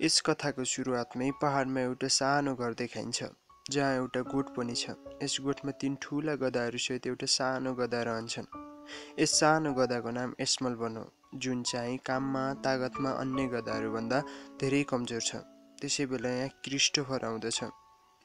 यस कथाको सुरुवातमै पहाडमा एउटा सानो घर देखाइन्छ जहाँ एउटा गोठ पनि छ। यस गोठमा तीन ठुला गधाहरूसहित एउटा सानो गधा रहन्छन्। यस सानो गधाको नाम एस्मल हो जुन चाहिँ काममा तागतमा अन्य गधाहरूभन्दा धेरै कमजोर छ। त्यसै बेला यहाँ क्रिस्टोफर आउँदछ।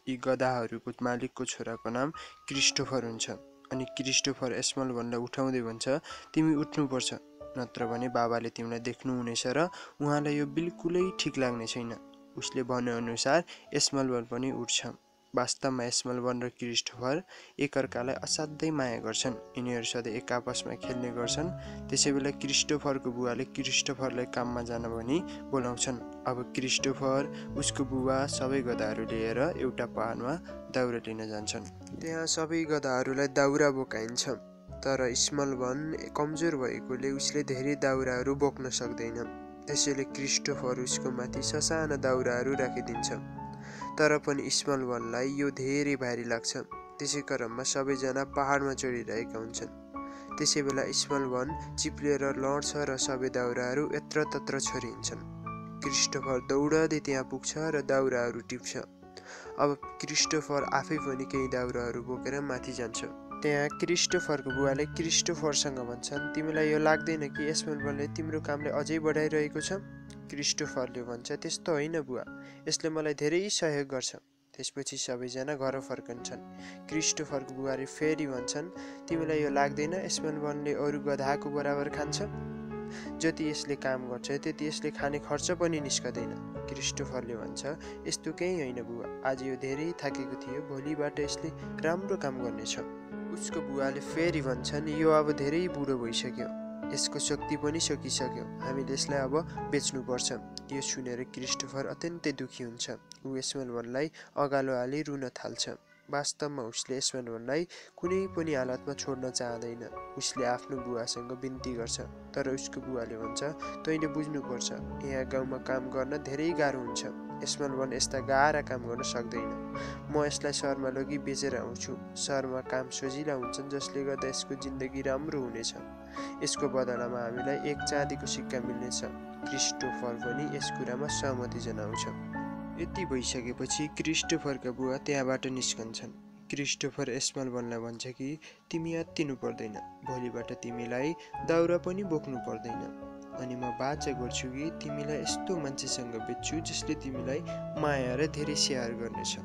यी गधाहरूको मालिकको छोराको नाम क्रिस्टोफर हुन्छ। अनि क्रिस्टोफर एस्मल भन्दा उठाउँदै भन्छ तिमी उठ्नुपर्छ। नत्र भने बाबाले तिमीलाई देख्नुहुनेछ र उहाँलाई यो बिल्कुलै ठिक लाग्ने छैन। उसले भनेअनुसार एस्मलबल पनि उठ्छ। वास्तवमा एस्मलबन र क्रिस्टोफर एकअर्कालाई असाध्यै माया गर्छन्। यिनीहरू सधैँ एक आपसमा खेल्ने गर्छन्। त्यसै बेला क्रिस्टोफरको बुवाले क्रिस्टोफरलाई काममा जान भनी बोलाउँछन्। अब क्रिस्टोफर उसको बुबा सबै गधाहरू लिएर एउटा पहाडमा दाउरा लिन जान्छन्। त्यहाँ सबै गधाहरूलाई दाउरा बोकाइन्छ। तर स्मलवन कमजोर भएकोले उसले धेरै दाउराहरू बोक्न सक्दैन। त्यसैले क्रिस्टोफर उसको माथि ससाना दाउराहरू राखिदिन्छ। तर पनि स्मलवनलाई यो धेरै भारी लाग्छ। त्यसै क्रममा सबैजना पहाडमा चढिरहेका हुन्छन्। त्यसै बेला स्मलवन चिप्लिएर लड्छ र सबै दाउराहरू यत्र तत्र छरिन्छन् क्रिस्टोफर दौडदै त्यहाँ पुग्छ र दाउराहरू टिप्छ। अब क्रिस्टोफर आफै पनि केही दाउराहरू बोकेर माथि जान्छ। त्यहाँ क्रिस्टोफरको बुवाले क्रिस्टोफरसँग भन्छन्। तिमीलाई यो लाग्दैन कि एसमेलबलले तिम्रो कामले अझै बढाइरहेको छ? क्रिस्टोफरले भन्छ त्यस्तो होइन बुवा यसले मलाई धेरै सहयोग गर्छ। त्यसपछि सबैजना घर फर्कन्छन् क्रिस्टोफरको बुवाले फेरि भन्छन् तिमीलाई यो लाग्दैन एसमेलबनले अरू गधाको बराबर खान्छ। जति यसले काम गर्छ त्यति यसले खाने खर्च पनि निस्कँदैन क्रिस्टोफरले भन्छ यस्तो केही होइन बुवा आज यो धेरै थाकेको थियो भोलिबाट यसले राम्रो काम गर्नेछ। उसको बुवाले फेरि भन्छन् यो अब धेरै बुढो भइसक्यो। यसको शक्ति पनि सकिसक्यो। हामीले यसलाई अब बेच्नुपर्छ। यो सुनेर क्रिस्टोफर अत्यन्तै दुखी हुन्छ। ऊ यसमेलवनलाई अगालो हाली रुन थाल्छ। वास्तवमा उसले यसमेलवनलाई कुनै पनि हालतमा छोड्न चाहँदैन। उसले आफ्नो बुवासँग बिन्ती गर्छ तर उसको बुवाले भन्छ तैँले बुझ्नुपर्छ यहाँ गाउँमा काम गर्न धेरै गाह्रो हुन्छ। यसमा भने यस्ता गाह्रा काम गर्न सक्दैन। म यसलाई सहरमा लगी बेचेर आउँछु। सहरमा काम सजिला हुन्छन् जसले गर्दा यसको जिन्दगी राम्रो हुनेछ। यसको बदलामा हामीलाई एक चाँदीको सिक्का मिल्नेछ। क्रिस्टोफर पनि यस कुरामा सहमति जनाउँछ। यति भइसकेपछि क्रिस्टोफरका बुवा त्यहाँबाट निस्कन्छन्। क्रिस्टोफर एस्मल भन्नलाई भन्छ कि तिमी अत्तिनु पर्दैन। भोलिबाट तिमीलाई दाउरा पनि बोक्नु पर्दैन। अनि म बाचा गर्छु कि तिमीलाई यस्तो मान्छेसँग बेच्छु जसले तिमीलाई माया र धेरै स्याहार गर्नेछ।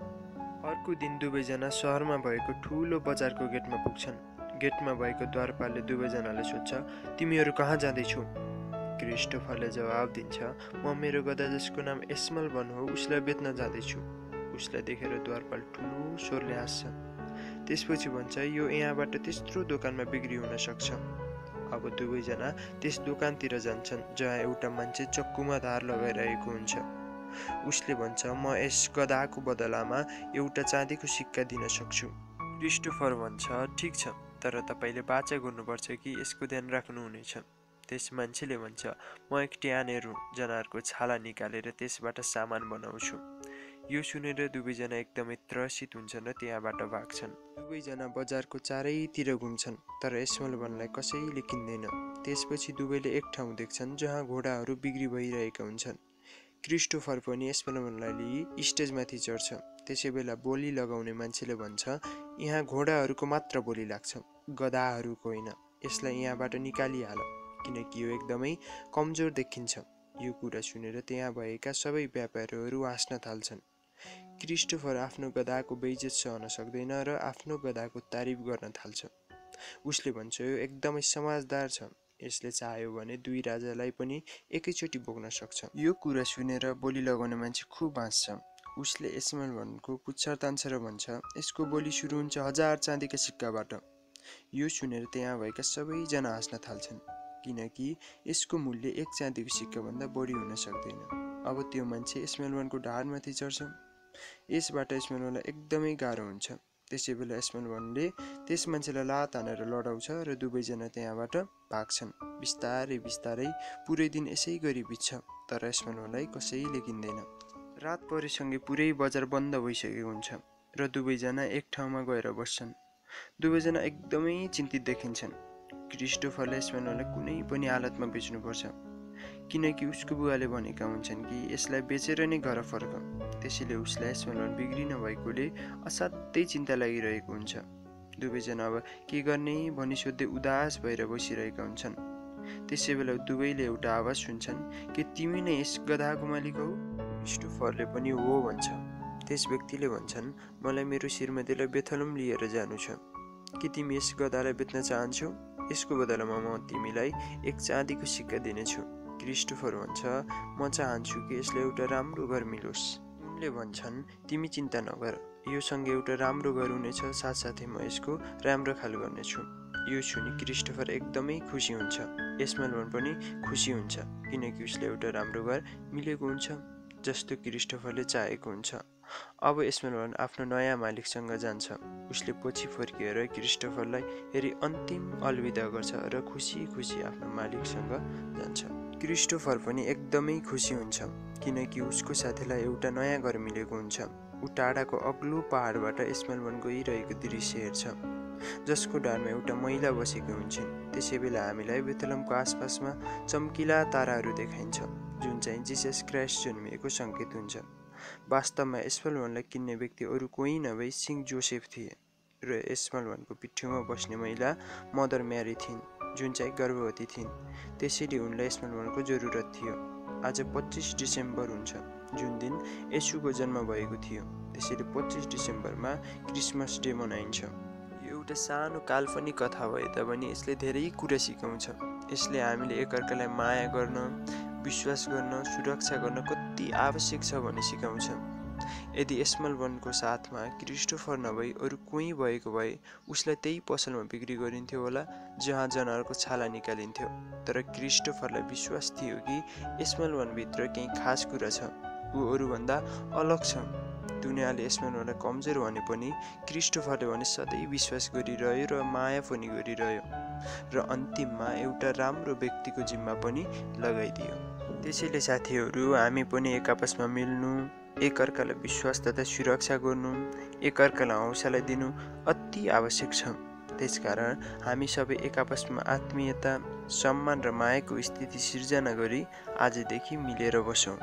अर्को दिन दुवैजना सहरमा भएको ठुलो बजारको गेटमा पुग्छन्। गेटमा भएको द्वारपालले दुवैजनालाई सोध्छ तिमीहरू कहाँ जाँदैछौ? क्रिस्टोफरले जवाब दिन्छ म मेरो गदा जसको नाम एस्मल बन हो उसलाई बेच्न जाँदैछु। उसलाई देखेर द्वारपाल ठुलो स्वरले हाँस्छ त्यसपछि भन्छ यो यहाँबाट त्यत्रो दोकानमा बिक्री हुन सक्छ। अब दुवैजना त्यस दोकानतिर जान्छन् जहाँ एउटा मान्छे चक्कुमा धार लगाइरहेको हुन्छ। उसले भन्छ म यस गदाको बदलामा एउटा चाँदीको सिक्का दिन सक्छु। क्रिस्टोफर भन्छ ठिक छ तर तपाईँले बाचा गर्नुपर्छ कि यसको ध्यान राख्नुहुनेछ। त्यस मान्छेले भन्छ म एक ट्यानेर जनावरको छाला निकालेर त्यसबाट सामान बनाउँछु। यो सुनेर दुवैजना एकदमै त्रसित हुन्छन् र त्यहाँबाट भाग्छन्। दुवैजना बजारको चारैतिर घुम्छन् तर भन्नलाई कसैले किन्दैन। त्यसपछि दुवैले एक ठाउँ देख्छन् जहाँ घोडाहरू बिक्री भइरहेका हुन्छन्। क्रिस्टोफर पनि भन्नलाई लिई स्टेजमाथि चढ्छ। त्यसै बेला बोली लगाउने मान्छेले भन्छ यहाँ घोडाहरूको मात्र बोली लाग्छ। गदाहरूको होइन। यसलाई यहाँबाट निकालिहाल। किनकि यो एकदमै कमजोर देखिन्छ। यो कुरा सुनेर त्यहाँ भएका सबै व्यापारीहरू हाँस्न थाल्छन्। क्रिस्टोफर आफ्नो गधाको बेइज्जत सहन सक्दैन र आफ्नो गधाको तारिफ गर्न थाल्छ। उसले भन्छ यो एकदमै समाजदार छ। यसले चाह्यो भने दुई राजालाई पनि एकैचोटि बोक्न सक्छ यो कुरा सुनेर बोली लगाउने मान्छे खुब हाँस्छ। उसले यसमा भनेको पुच्छर तान्छ र भन्छ यसको बोली सुरु हुन्छ हजार चाँदीका सिक्काबाट यो सुनेर त्यहाँ भएका सबैजना हाँस्न थाल्छन्। किनकि यसको मूल्य एक चाँदीको सिक्काभन्दा बढी हुन सक्दैन। अब त्यो मान्छे स्मेलवानको ढाडमाथि चढ्छ। यसबाट स्मेलवानलाई एकदमै गाह्रो हुन्छ। त्यसै बेला स्मेलवानले त्यस मान्छेलाई लात हानेर लडाउँछ र दुवैजना त्यहाँबाट भाग्छन्। बिस्तारै बिस्तारै पुरै दिन यसै गरी बित्छ तर स्मेलवानलाई कसैले किन्दैन। रात परेसँगै पुरै बजार बन्द भइसकेको हुन्छ र दुवैजना एक ठाउँमा गएर बस्छन्। दुवैजना एकदमै चिन्तित देखिन्छन्। क्रिस्टोफरले स्मेलवानलाई कुनै पनि हालतमा बेच्नुपर्छ। किनकि उसको बुवाले भनेका हुन्छन् कि यसलाई बेचेर नै घर फर्क। त्यसैले उसलाई स्मरण बिग्रिन भएकोले असाध्यै चिन्ता लागिरहेको हुन्छ। दुवैजना अब के गर्ने भनी सोध्दै उदास भएर बसिरहेका हुन्छन्। त्यसै बेला दुवैले एउटा आवाज सुन्छन् कि तिमी नै यस गधाको मालिक हौ? क्रिस्टोफरले पनि हो भन्छ। त्यस व्यक्तिले भन्छन् मलाई मेरो श्रीमतीलाई बेथलम लिएर जानु छ। के तिमी यस गधालाई बेच्न चाहन्छौ? यसको बदलामा म तिमीलाई एक चाँदीको सिक्का दिनेछु। क्रिस्टोफर भन्छ म चाहन्छु कि यसलाई एउटा राम्रो घर मिलोस्। उनले भन्छन् तिमी चिन्ता नगर योसँग एउटा राम्रो घर हुनेछ साथसाथै म यसको राम्रो खाल गर्नेछु। यो सुनि क्रिस्टोफर एकदमै खुसी हुन्छ। यसमा पनि खुसी हुन्छ किनकि उसले एउटा राम्रो घर मिलेको हुन्छ जस्तो क्रिस्टोफरले चाहेको हुन्छ। अब स्मेलवन आफ्नो नयाँ मालिकसँग जान्छ। उसले पछि फर्किएर क्रिस्टोफरलाई हेरी अन्तिम अलविदा गर्छ र खुसी खुसी आफ्नो मालिकसँग जान्छ। क्रिस्टोफर पनि एकदमै खुसी हुन्छ किनकि उसको साथीलाई एउटा नयाँ घर मिलेको हुन्छ। ऊ टाढाको अग्लो पहाडबाट स्मेलवन गइरहेको दृश्य हेर्छ जसको डाँडमा एउटा महिला बसेकी हुन्छन्। त्यसै बेला हामीलाई बेतलमको आसपासमा चम्किला ताराहरू देखाइन्छ जुन चाहिँ जिसस क्राइस्ट जन्मिएको सङ्केत हुन्छ। वास्तवमा एस्मलवानलाई किन्ने व्यक्ति अरू कोही नभई सिंह जोसेफ थिए र एस्मलवानको पिठ्यौमा बस्ने महिला मदर म्यारी थिइन् जुन चाहिँ गर्भवती थिइन्। त्यसैले उनलाई एस्मलवानको जरुरत थियो। आज पच्चिस डिसेम्बर हुन्छ जुन दिन यसुको जन्म भएको थियो। त्यसैले पच्चिस डिसेम्बरमा क्रिसमस डे मनाइन्छ। यो एउटा सानो काल्पनिक कथा भए तापनि यसले धेरै कुरा सिकाउँछ। यसले हामीले एकअर्कालाई माया गर्न विश्वास गर्न सुरक्षा गर्न कति आवश्यक छ भन्ने सिकाउँछ। यदि वनको साथमा क्रिस्टोफर नभई अरू कोही भएको भए उसलाई त्यही पसलमा बिक्री गरिन्थ्यो होला जहाँ जनावरको छाला निकालिन्थ्यो। तर क्रिस्टोफरलाई विश्वास थियो कि वनभित्र केही खास कुरा छ। ऊ अरूभन्दा अलग छ। दुनियाँले एस्मलवनलाई कमजोर भने पनि क्रिस्टोफरले भने सधैँ विश्वास गरिरह्यो र माया पनि गरिरह्यो। र अन्तिममा एउटा राम्रो व्यक्तिको जिम्मा पनि लगाइदियो। त्यसैले साथीहरू हामी पनि एक आपसमा मिल्नु एकअर्कालाई विश्वास तथा सुरक्षा गर्नु एकअर्कालाई हौसला दिनु अति आवश्यक छ। त्यसकारण हामी सबै एक आपसमा आत्मीयता सम्मान र मायाको स्थिति सिर्जना गरी आजदेखि मिलेर बसौँ।